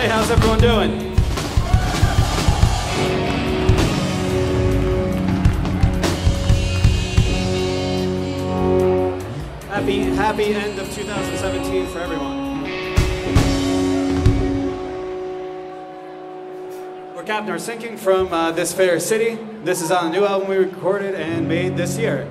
Hey, how's everyone doing? Happy, happy end of 2017 for everyone. We're Captain Sinking from uh, this fair city. This is on a new album we recorded and made this year.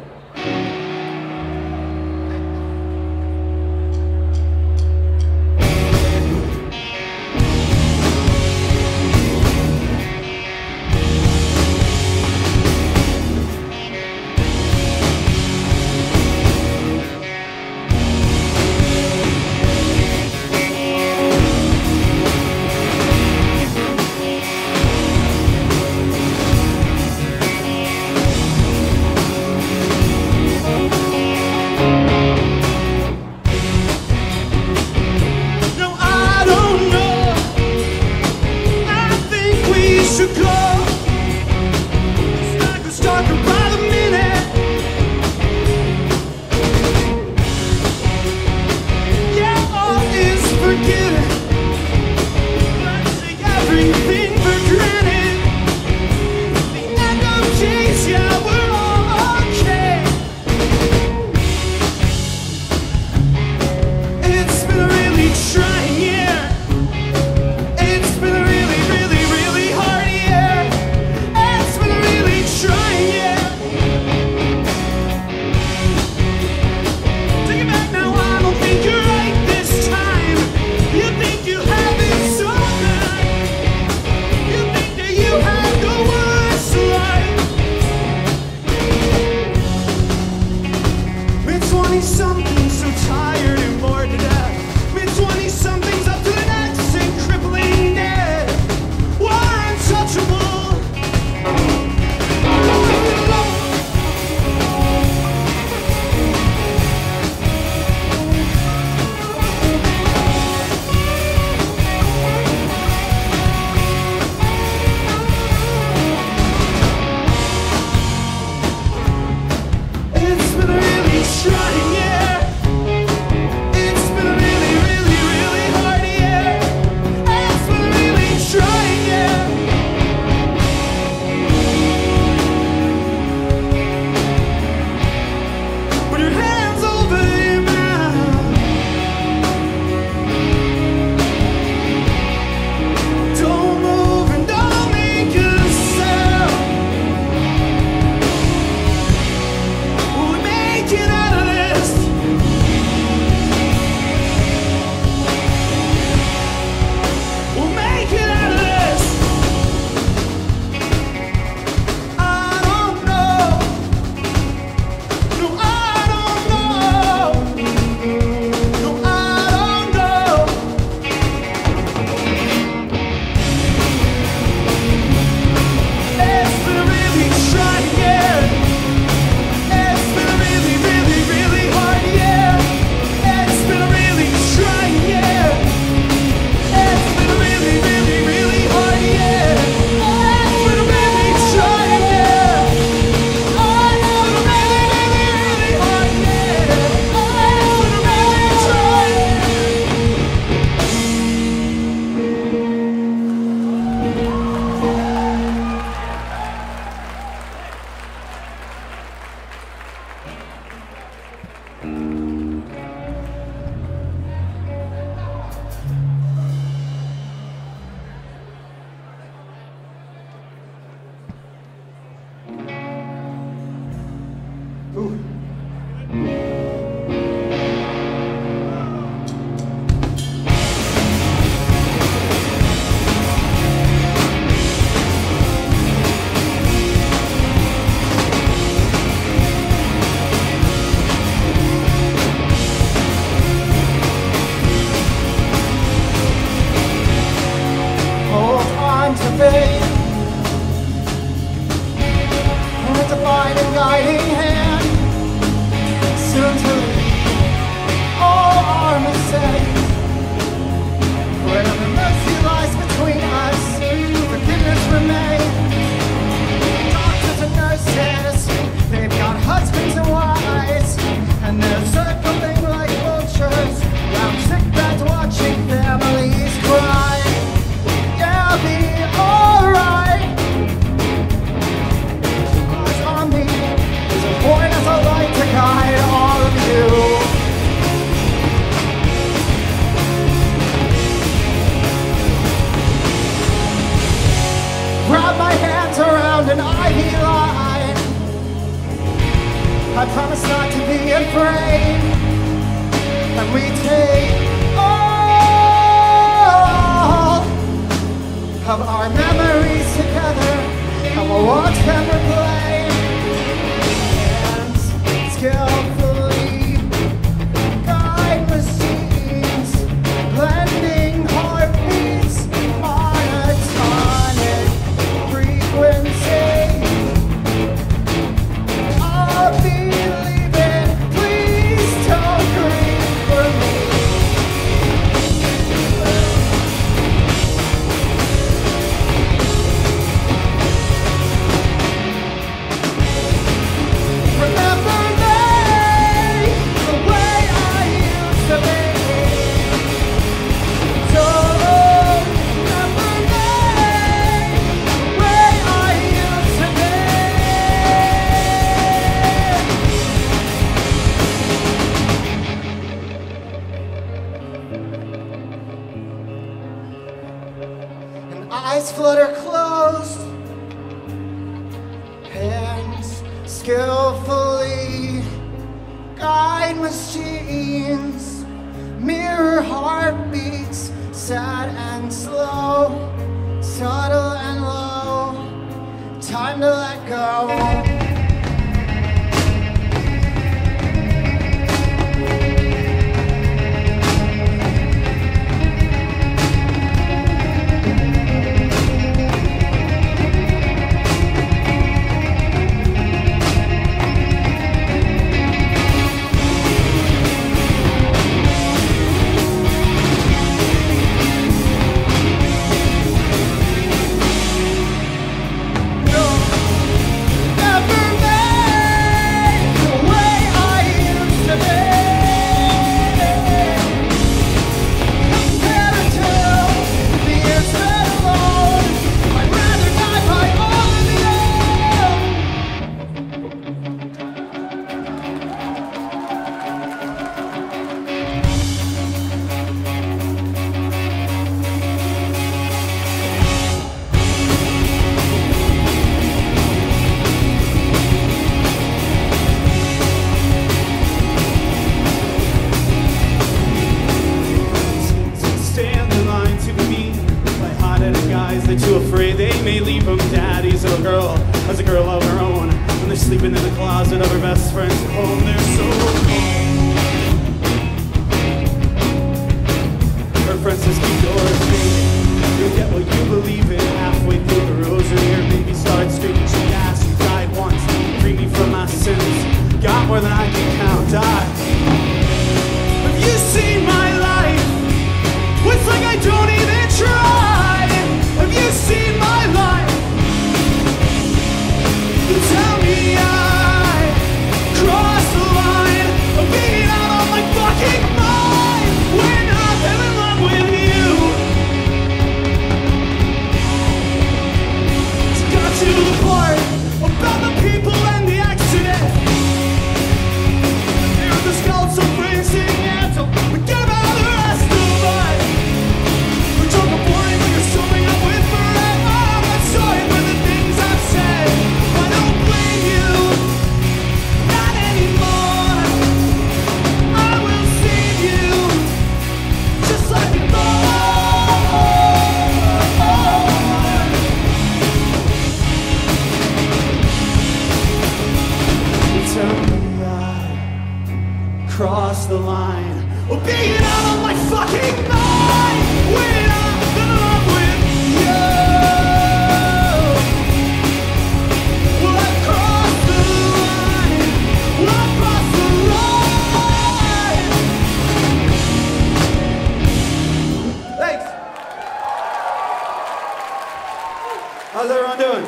How's everyone doing?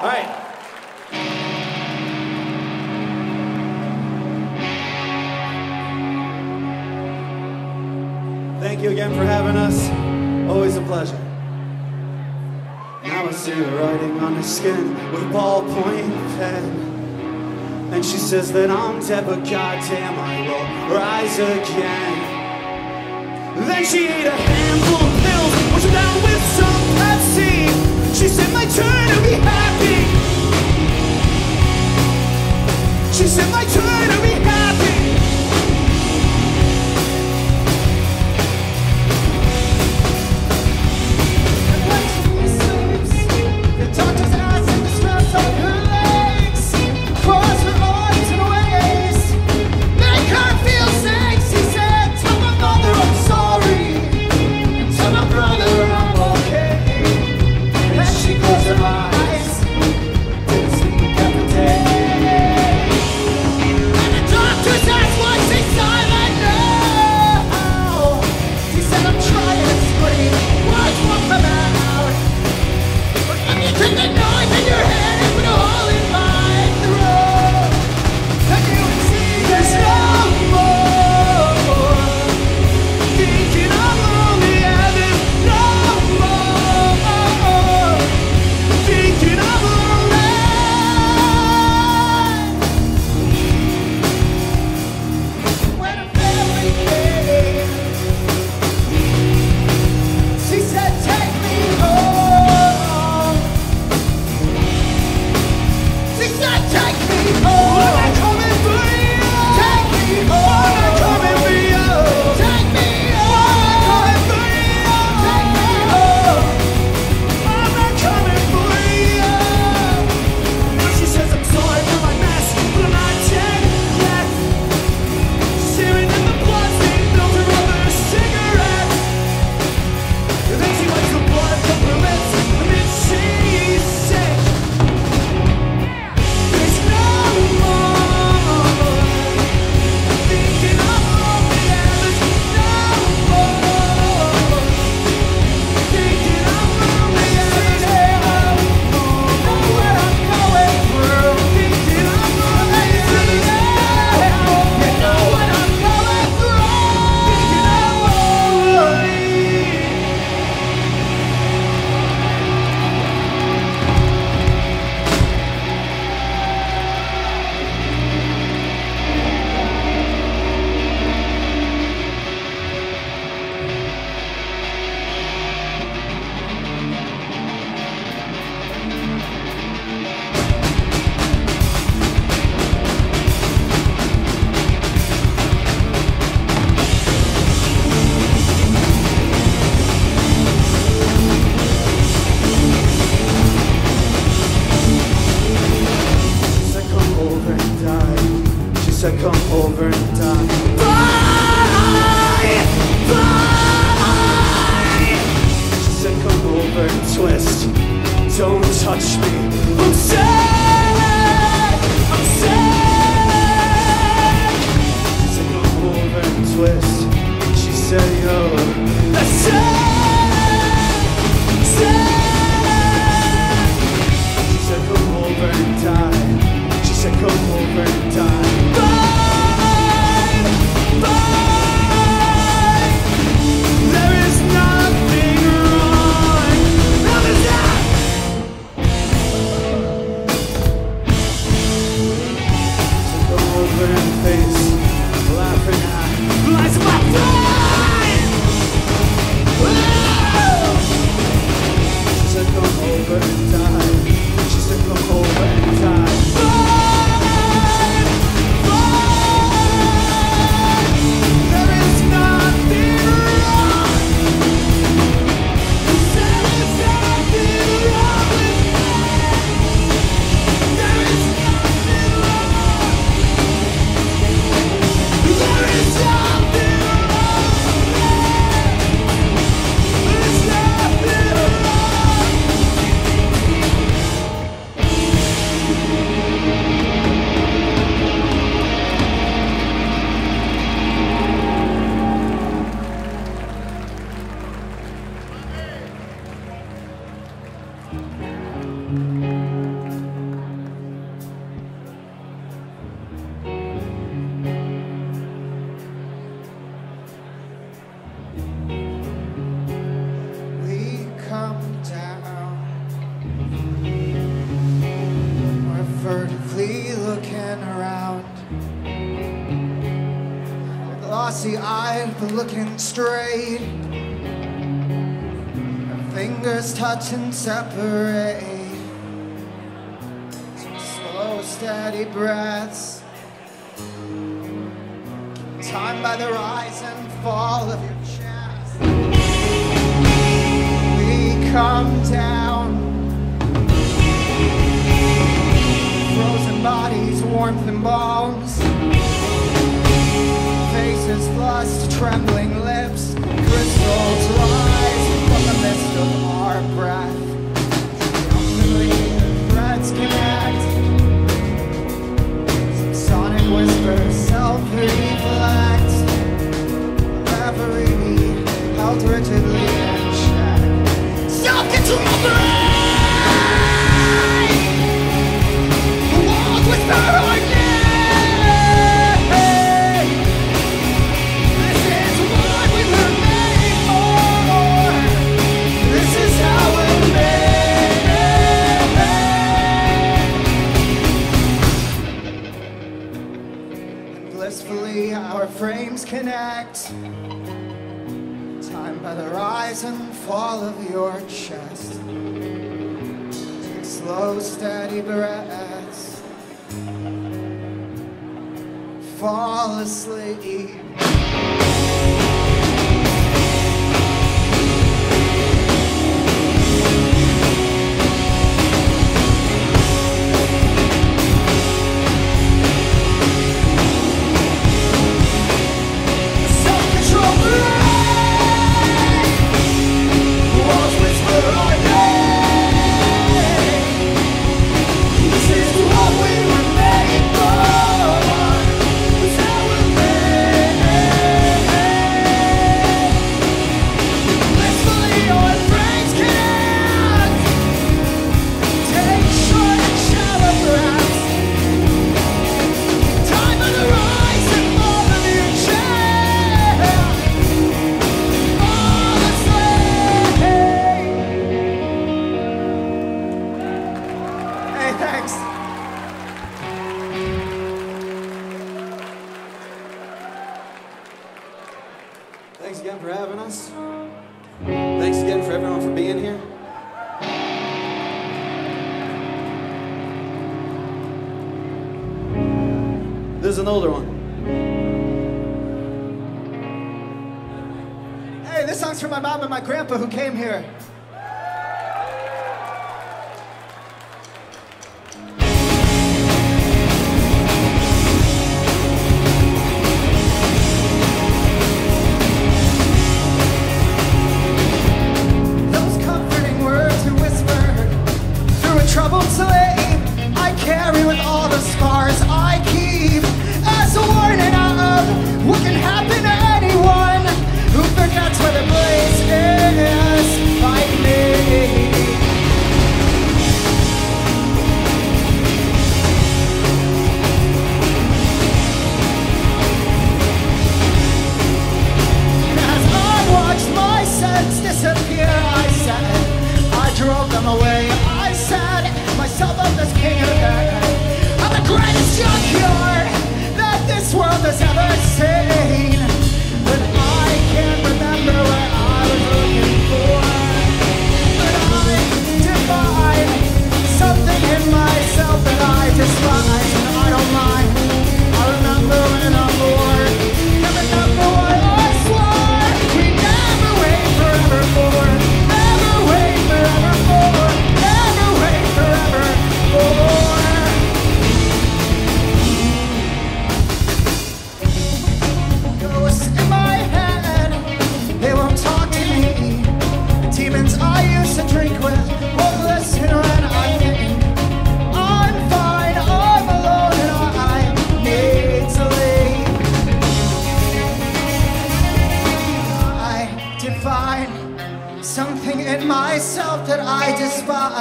All right. Thank you again for having us. Always a pleasure. Now I see her writing on her skin with a ballpoint pen. And she says that I'm dead, but goddamn, I will rise again. Then she ate a handful of pills, was down she said my turn to be happy. She said my turn. twist touch and separate. Slow, steady breaths. Time by the rise and fall of your chest. We come down. Frozen bodies, warmth and bones. Faces lust, trembling lips, crystal dry of our breath.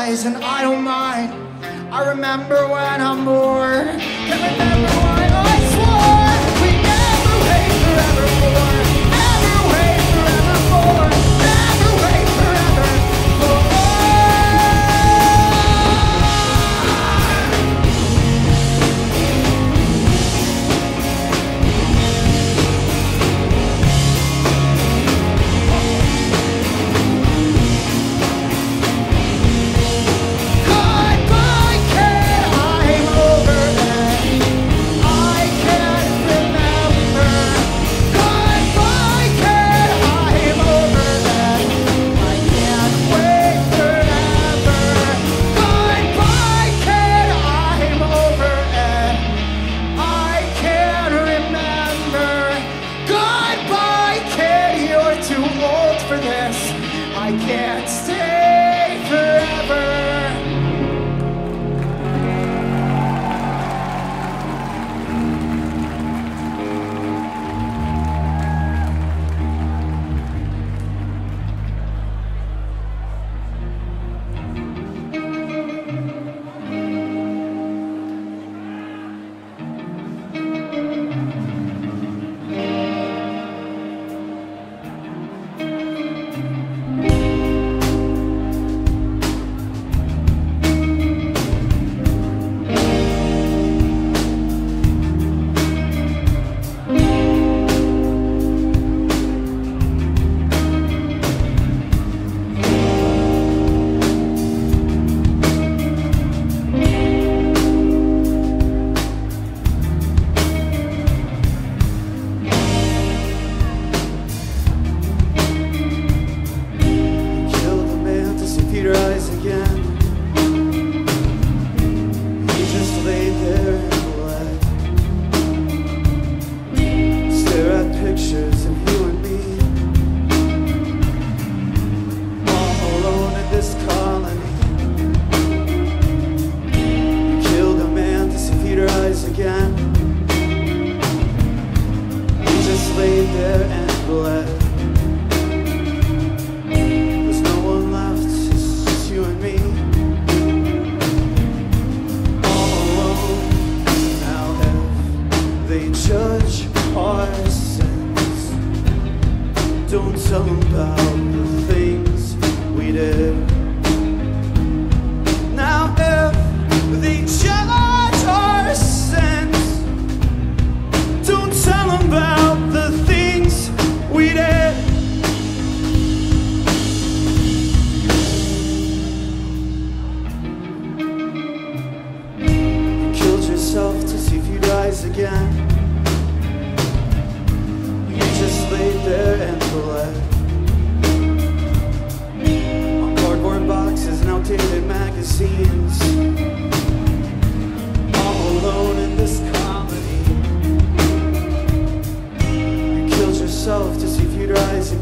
eyes and I don't mind. I remember when I'm bored. Can't remember why I swore we never hate forevermore. I can't stay.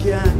again.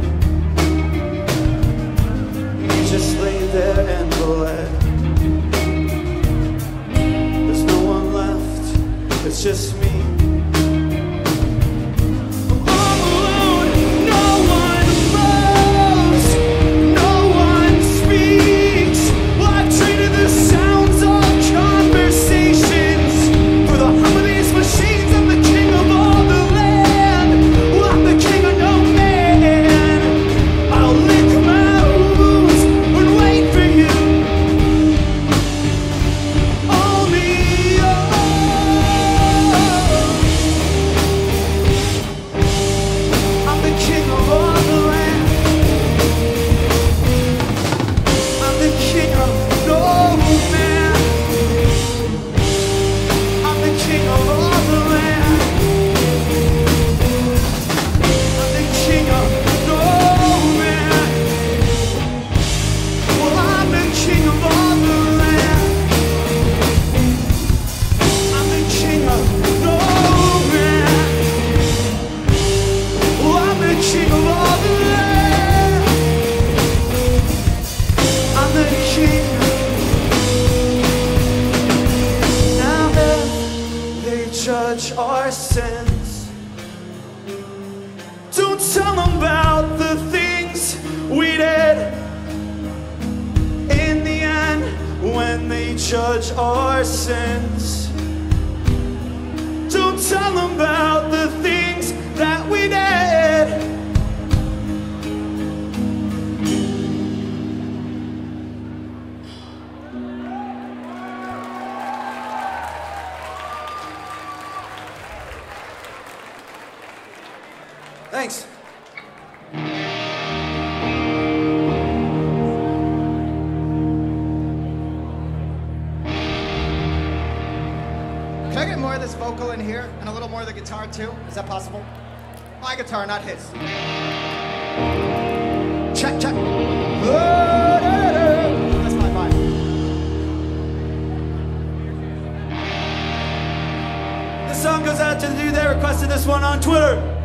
song goes out to the dude they requested this one on Twitter.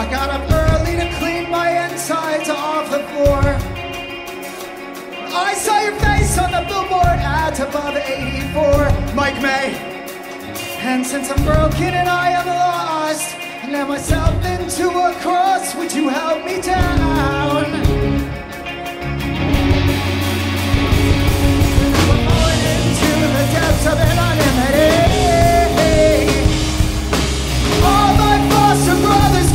I got up early to clean my insides off the floor. I saw your face on the billboard at above 84, Mike May. And since I'm broken and I am lost, and am myself into a cross, would you help me down? All my foster brothers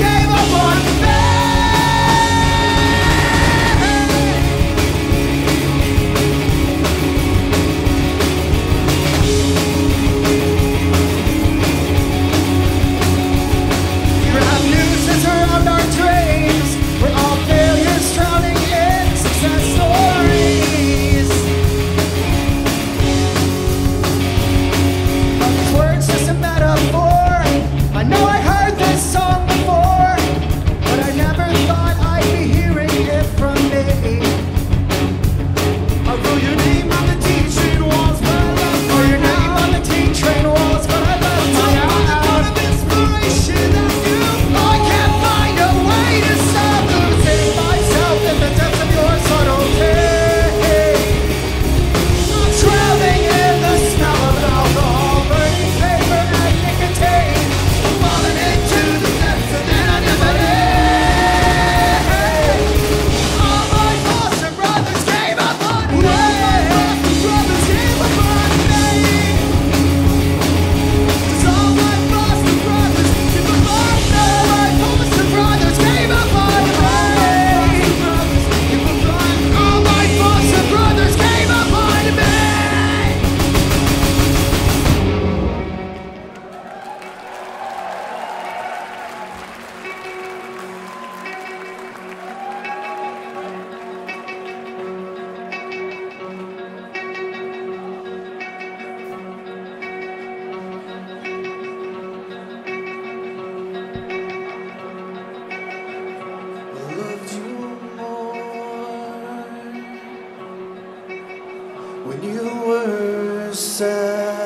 when you were sad.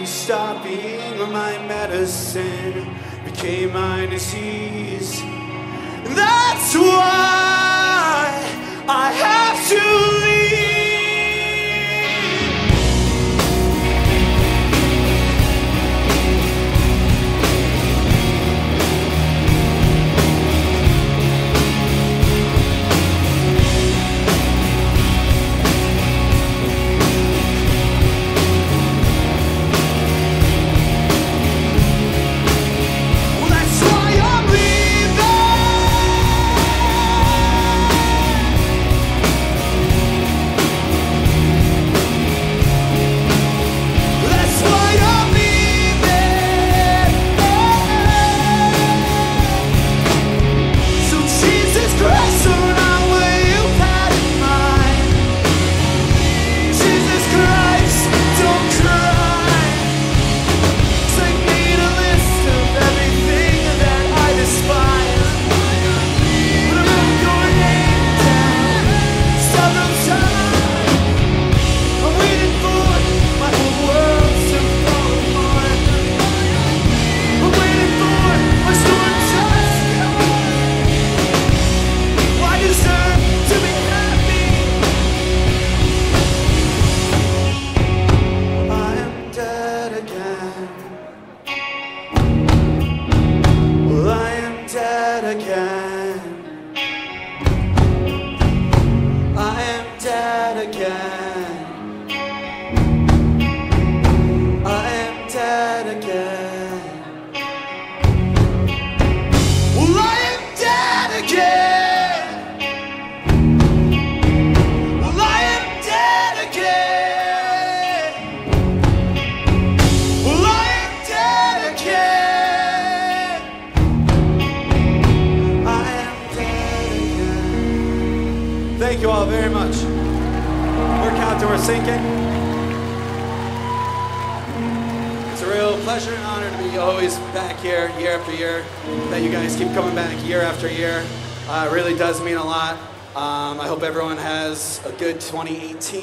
you stop being my medicine became my disease. That's why I have to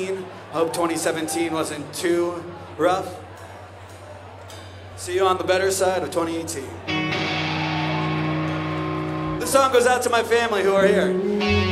2017. Hope 2017 wasn't too rough. See you on the better side of 2018. This song goes out to my family who are here.